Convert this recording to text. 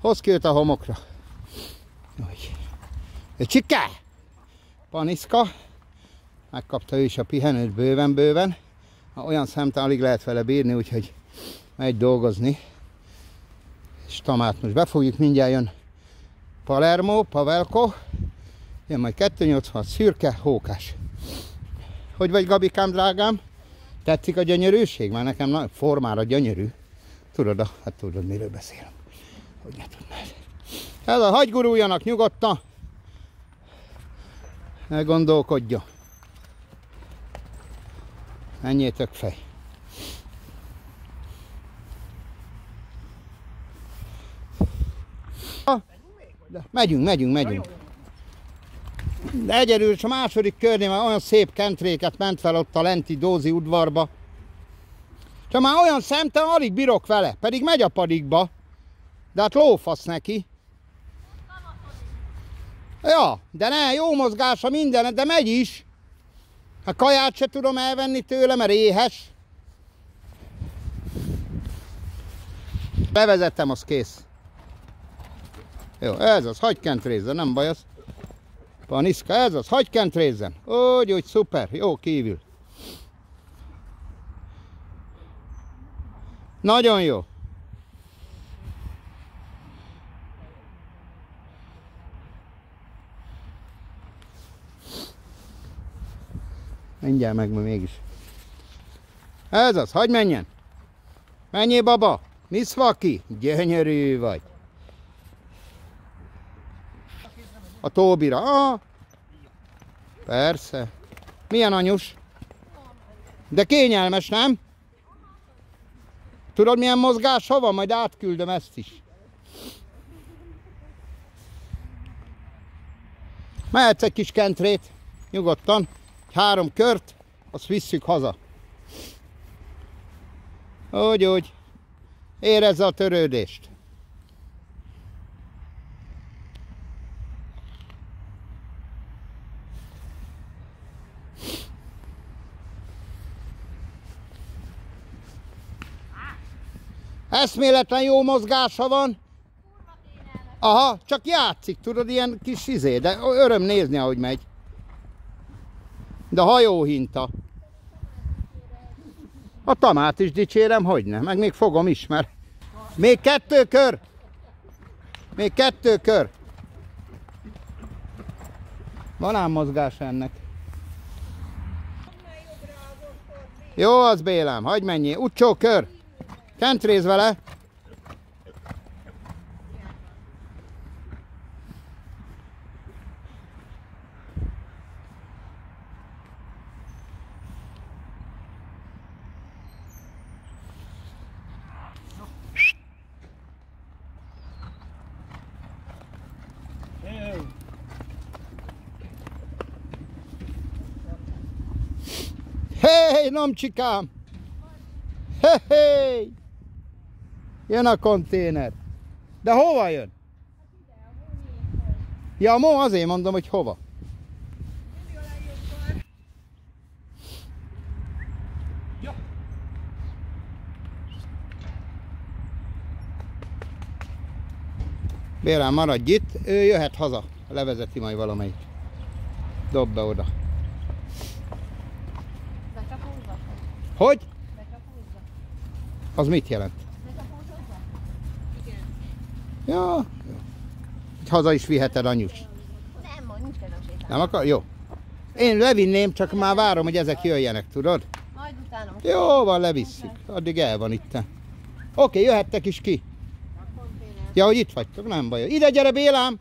Hozd ki őt a homokra. Egy Csike! Paniszka. Megkapta ő is a pihenőt bőven-bőven. Olyan szemtelen alig lehet vele bírni, úgyhogy megy dolgozni. És Tamát most befogjuk, mindjárt jön Palermo, Pavelko. Jön majd 286, szürke, hókás. Hogy vagy Gabikám, drágám? Tetszik a gyönyörűség? Már nekem nagy formára gyönyörű. Tudod, hát tudod, miről beszélünk. Hogy ne tudnád. A hagy guruljanak nyugodtan. Ne gondolkodja. Menjétek fej. De megyünk, megyünk, megyünk. De egyedül, és a második körnél már olyan szép kentréket ment fel ott a lenti Dózi udvarba. Csak már olyan szemtelen, alig bírok vele, pedig megy a padikba. De hát lófasz neki. Ja, de ne, jó mozgása minden, de megy is. A kaját se tudom elvenni tőle, mert éhes. Bevezettem, az kész. Jó, ez az, hagyj kentrézzen, nem baj az. Paniszka, ez az, hagyj kentrézzen. Úgy, úgy, szuper, jó kívül. Nagyon jó. Mindjárt meg mégis. Ez az, hagyd menjen. Menjél, baba. Niszvaki, gyönyörű vagy. A Tóbira. Ah, persze. Milyen anyus? De kényelmes, nem? Tudod milyen mozgás van? Majd átküldöm ezt is. Mehetsz egy kis kentrét, nyugodtan. Három kört, azt visszük haza. Úgy, úgy. Érezze a törődést. Eszméletlen jó mozgása van. Aha, csak játszik, tudod, ilyen kis izé, de öröm nézni, ahogy megy. De hajóhinta. A Tamát is dicsérem, hogy ne, meg még fogom is, mert még kettő kör. Még kettő kör. Van ám mozgás ennek. Jó az Bélám, hagyd menjél. Utcsó kör. Kentréz vele. Hey, nomcsikám! Hey, hey! Jön a konténer. De hova jön? Ja, ma azért mondom, hogy hova. Bérán maradj itt, ő jöhet haza, levezeti majd valamelyik. Dob be oda. Hogy? Az mit jelent? Ja, jó. Hogy haza is viheted anyus. Nem, majd nincs kedves. Nem akar? Jó. Én levinném, csak már várom, hogy ezek jöjjenek, tudod? Majd utána. Jó, van, levisszük. Addig el van itt. Oké, jöhettek is ki. Ja, hogy itt vagytok, nem baj. Ide gyere, Bélám!